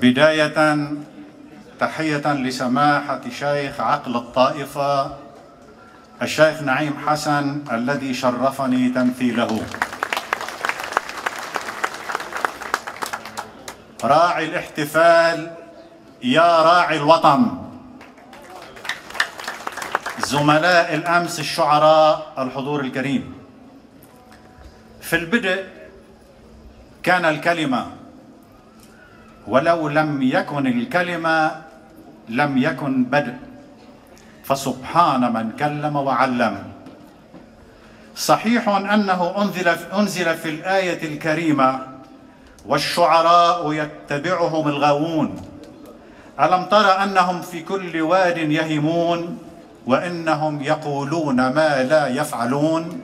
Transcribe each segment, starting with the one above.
بداية تحية لسماحة شيخ عقل الطائفة الشيخ نعيم حسن الذي شرفني تمثيله. راعي الاحتفال يا راعي الوطن. زملاء الأمس الشعراء الحضور الكريم. في البدء كان الكلمة ولو لم يكن الكلمة لم يكن بدء. فسبحان من كلم وعلم. صحيح أنه أنزل أنزل في الآية الكريمة والشعراء يتبعهم الغاوون. ألم تر أنهم في كل واد يهيمون وإنهم يقولون ما لا يفعلون؟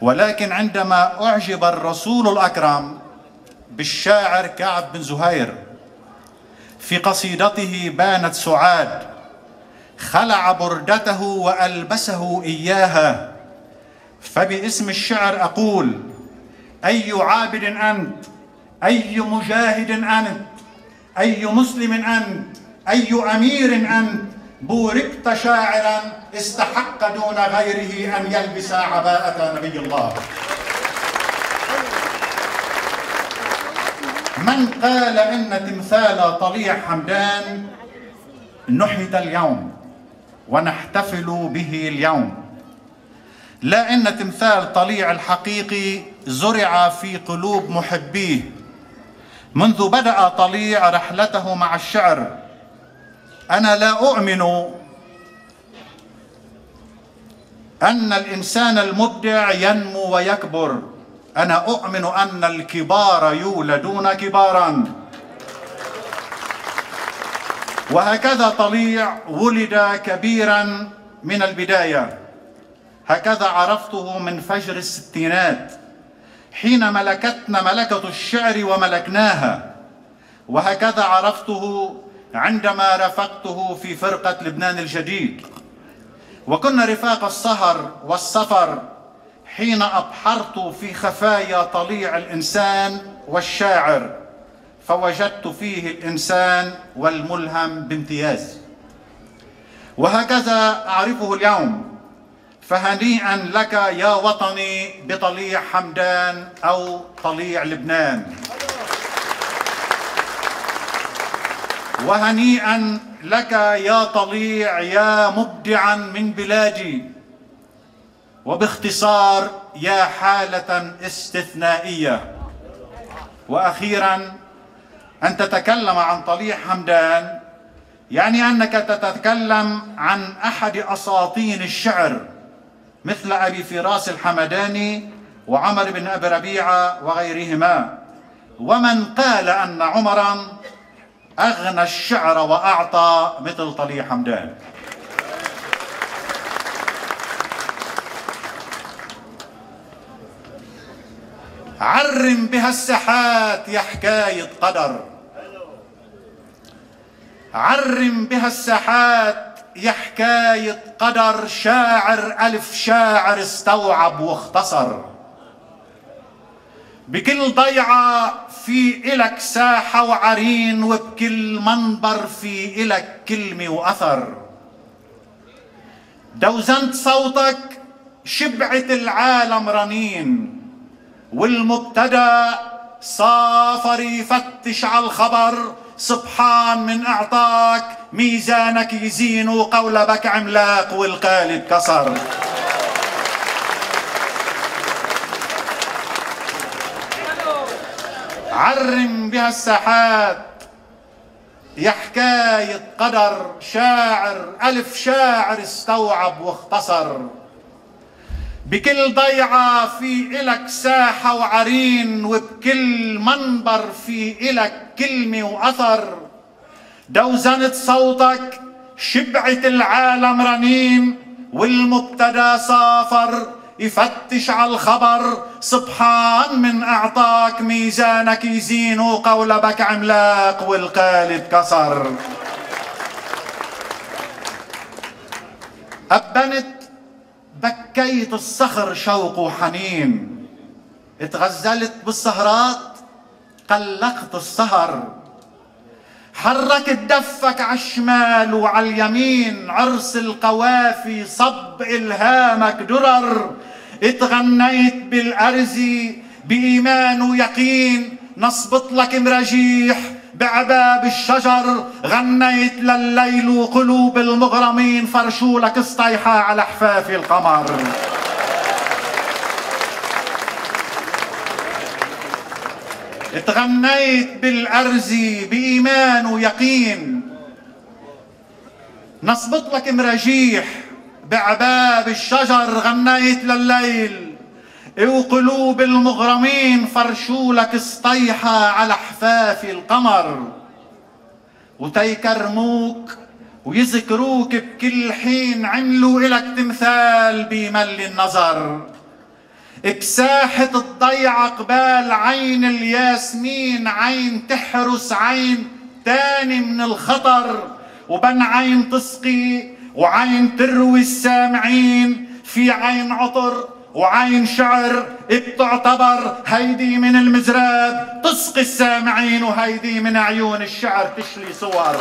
ولكن عندما أعجب الرسول الأكرم بالشاعر كعب بن زهير. في قصيدته بانت سعاد خلع بردته وألبسه إياها. فباسم الشعر أقول أي عابد أنت؟ أي مجاهد أنت؟ أي مسلم أنت؟ أي أمير أنت؟ بوركت شاعرا استحق دون غيره أن يلبس عباءة نبي الله. من قال إن تمثال طليع حمدان نحت اليوم ونحتفل به اليوم. لا إن تمثال طليع الحقيقي زرع في قلوب محبيه. منذ بدأ طليع رحلته مع الشعر. أنا لا أؤمن أن الإنسان المبدع ينمو ويكبر. أنا أؤمن أن الكبار يولدون كبارا. وهكذا طليع ولد كبيرا من البداية. هكذا عرفته من فجر الستينات حين ملكتنا ملكة الشعر وملكناها. وهكذا عرفته عندما رافقته في فرقة لبنان الجديد. وكنا رفاق السهر والسفر حين أبحرت في خفايا طليع الإنسان والشاعر فوجدت فيه الإنسان والملهم بامتياز. وهكذا أعرفه اليوم فهنيئا لك يا وطني بطليع حمدان أو طليع لبنان. وهنيئا لك يا طليع يا مبدعا من بلادي وباختصار يا حالة استثنائية. وأخيرا أن تتكلم عن طليع حمدان يعني أنك تتكلم عن أحد أساطين الشعر مثل أبي فراس الحمداني وعمر بن أبي ربيعة وغيرهما. ومن قال أن عمرا أغنى الشعر وأعطى مثل طليع حمدان. عرم بها الساحات يا حكاية قدر. عرم بها الساحات يا حكاية قدر شاعر ألف شاعر استوعب واختصر. بكل ضيعة في إلك ساحة وعرين وبكل منبر في إلك كلمة وأثر. دوزنت صوتك شبعت العالم رنين. والمبتدا صافر يفتش على الخبر. سبحان من أعطاك ميزانك يزين وقولبك عملاق والقالب كسر. عرم بها الساحات. يا حكاية قدر شاعر ألف شاعر استوعب واختصر. بكل ضيعة في إلك ساحة وعرين وبكل منبر في إلك كلمة وأثر. دوزنت صوتك شبعت العالم رنين والمبتدأ سافر يفتش على الخبر. سبحان من أعطاك ميزانك يزين وقولبك عملاق والقالب كسر. أبنت بكيت الصخر شوق وحنين اتغزلت بالسهرات قلقت السهر. حركت دفك على الشمال وعلى اليمين عرس القوافي صب إلهامك درر. اتغنيت بالأرز بإيمان ويقين نصبط لك مراجيح بعباب الشجر غنيت لليل وقلوب المغرمين فرشوا لك سطيحة على حفاف القمر. تغنيت بالأرز بإيمان ويقين. نصبط لك مراجيح بعباب الشجر غنيت لليل وقلوب المغرمين فرشوا لك سطيحة على حفاف القمر. وتيكرموك ويذكروك بكل حين عملوا إلك تمثال بمل النظر. بساحة الضيعة قبال عين الياسمين عين تحرس عين تاني من الخطر. وبن عين تسقي وعين تروي السامعين في عين عطر. وعين شعر بتعتبر هيدي من المزراب. تسقي السامعين وهيدي من عيون الشعر تشلي صور.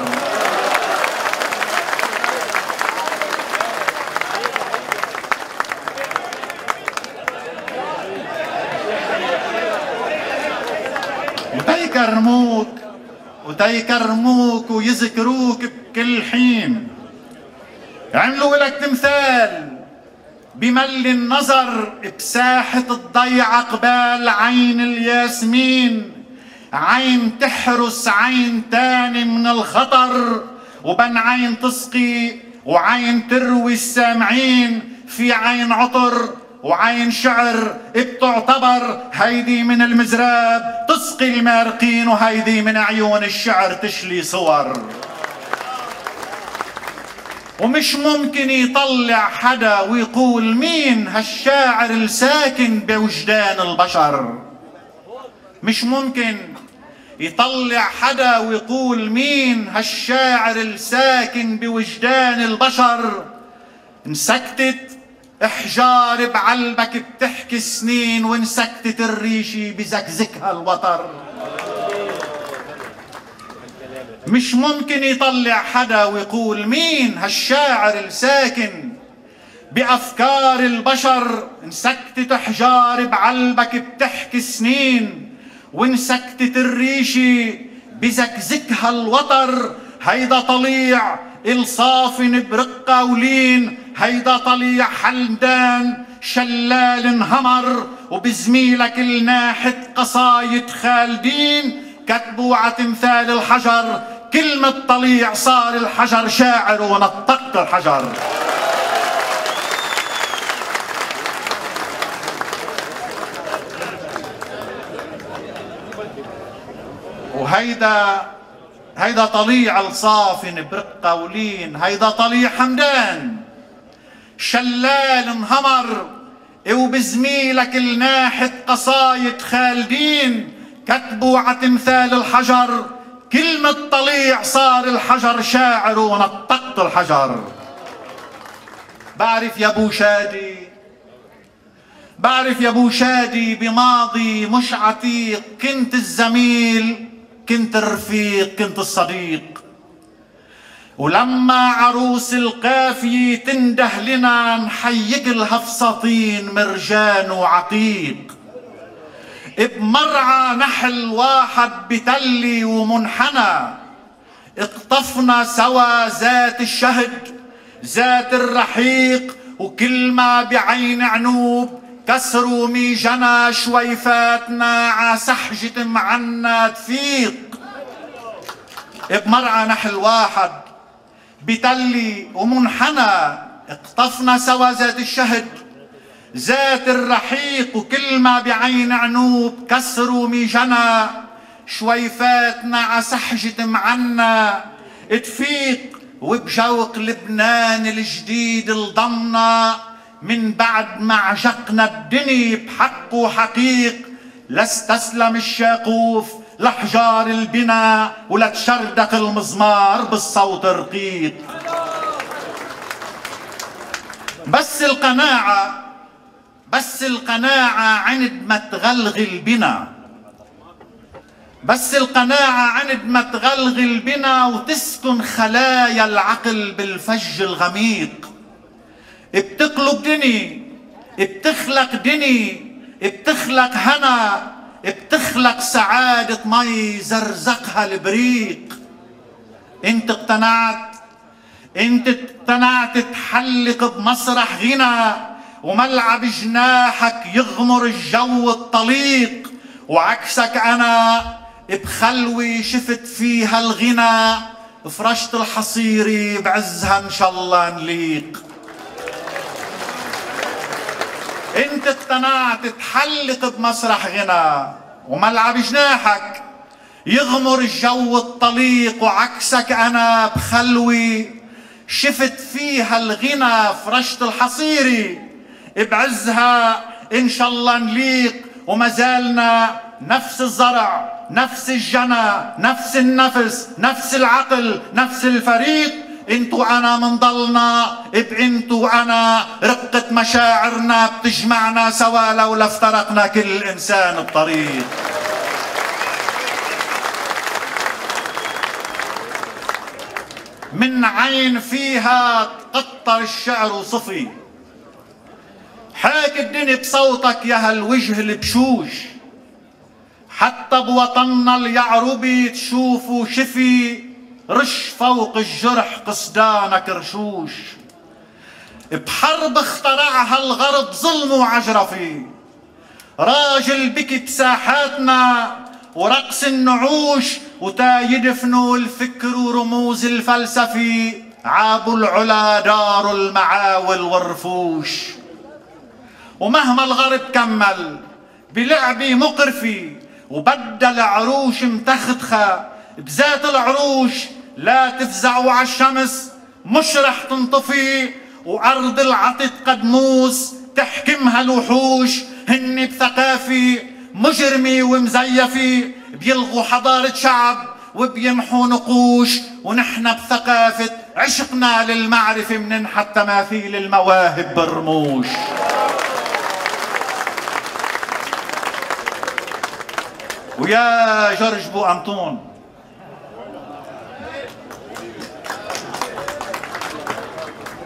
وتيكرموك وتيكرموك ويذكروك بكل حين. عملوا لك تمثال. بمل النظر بساحة الضيعة قبال عين الياسمين. عين تحرس عين تاني من الخطر وبن عين تسقي وعين تروي السامعين. في عين عطر وعين شعر بتعتبر هيدي من المزراب تسقي المارقين وهيدي من عيون الشعر تشلي صور. ومش ممكن يطلع حدا ويقول مين هالشاعر الساكن بوجدان البشر. مش ممكن يطلع حدا ويقول مين هالشاعر الساكن بوجدان البشر. انسكتت إحجار بعلبك بتحكي سنين وانسكتت الريشة بزكزكها الوتر. مش ممكن يطلع حدا ويقول مين هالشاعر الساكن بأفكار البشر؟ انسكتت حجار بعلبك بتحكي سنين وانسكتت الريشة بزكزكها الوتر. هيدا طليع إلصافن برقة ولين هيدا طليع حلدان شلال انهمر. وبزميلك الناحت قصايد خالدين كتبوا على تمثال الحجر. كلمة طليع صار الحجر شاعر ونطقت الحجر. وهيدا هيدا طليع الصافن برقة ولين هيدا طليع حمدان. شلال انهمر وبزميلك الناحت قصايد خالدين كتبوا على تمثال الحجر. كلمة طليع صار الحجر شاعر ونطقت الحجر. بعرف يا أبو شادي بعرف يا أبو شادي بماضي مش عتيق كنت الزميل كنت الرفيق كنت الصديق. ولما عروس القافية تنده لنا نحيق لها مرجان وعتيق بمرعى نحل واحد بتلي ومنحنى. اقطفنا سوا ذات الشهد ذات الرحيق وكل ما بعين عنوب كسروا ميجنا شويفاتنا ع سحجة معنا تفيق. بمرعى نحل واحد بتلي ومنحنى. اقطفنا سوا ذات الشهد ذات الرحيق وكل ما بعين عنوب كسروا ميجنا شويفاتنا عسحجة معنا. تفيق وبجوق لبنان الجديد الضمنا. من بعد ما عجقنا الدنيا بحق وحقيق لاستسلم الشاقوف لحجار البناء ولتشردق المزمار بالصوت الرقيق. بس القناعة بس القناعة عند ما تغلغل بنا. بس القناعة عند ما تغلغل بنا وتسكن خلايا العقل بالفج الغميق. بتقلب دني بتخلق دني بتخلق هنا بتخلق سعادة مي زرزقها البريق. انت اقتنعت انت اقتنعت تحلق بمسرح غنى. وملعب جناحك يغمر الجو الطليق وعكسك أنا بخلوي شفت فيها الغنى فرشت الحصيري بعزها إن شاء الله نليق. إنت اقتنعت تحلق بمسرح غنى وملعب جناحك يغمر الجو الطليق وعكسك أنا بخلوي شفت فيها الغنى فرشت الحصيري بعزها إن شاء الله نليق. وما زالنا نفس الزرع نفس الجنى نفس النفس نفس العقل نفس الفريق. انتو أنا منضلنا بانتو أنا رقة مشاعرنا بتجمعنا سوا لو افترقنا كل إنسان بطريق. من عين فيها تقطر الشعر وصفي حاك الدنيا بصوتك يا هالوجه البشوش حتى بوطننا اليعربي تشوفوا شفي رش فوق الجرح قصدانك رشوش. بحرب اخترعها الغرب ظلم وعجرفي. راجل بكي بساحاتنا ورقص النعوش وتا يدفنوا الفكر ورموز الفلسفي. عابوا العلا دار المعاول والرفوش. ومهما الغرب كمل بلعبة مقرفة وبدل عروش متختخة بذات العروش لا تفزعوا على الشمس مش رح تنطفي وأرض العطت قدموس تحكمها الوحوش هن بثقافة مجرمة ومزيفة بيلغوا حضارة شعب وبيمحوا نقوش ونحن بثقافة عشقنا للمعرفة مننحت تماثيل المواهب بالرموش ويا جورج بو أنطون.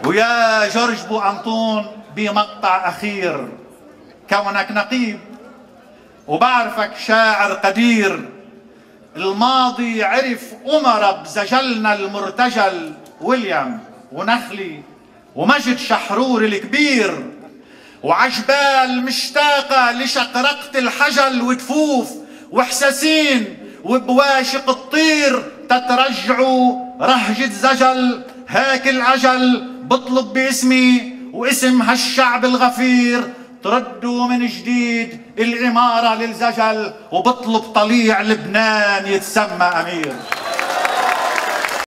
ويا جورج بو أنطون بمقطع أخير. كونك نقيب وبعرفك شاعر قدير. الماضي عرف أمر بزجلنا المرتجل ويليام ونخلي ومجد شحرور الكبير. وعجبال مشتاقة لشقرقة الحجل وتفوف. وحساسين وبواشق الطير تترجعوا رهجة زجل هاك العجل بطلب باسمي واسم هالشعب الغفير. تردوا من جديد العمارة للزجل وبطلب طليع لبنان يتسمى أمير.